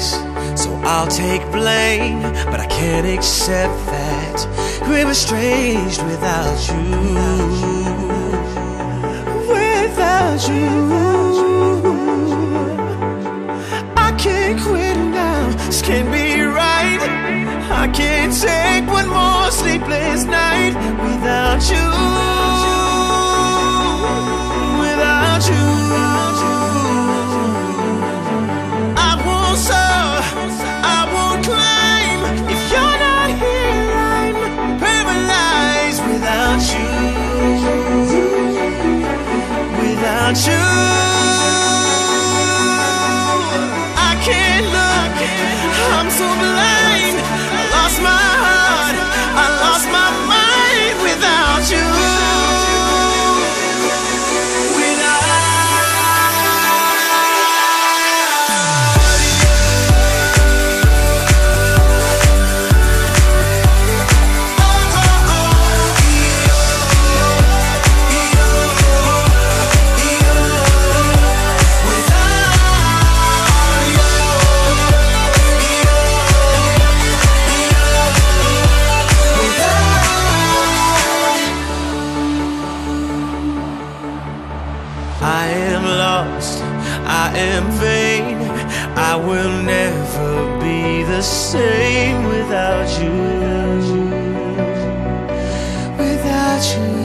So I'll take blame. But I can't accept that we're estranged without you. Without you, I can't quit now. This can't be right. I can't take one more sleepless so. Lost, I am vain. I will never be the same without you. Without you.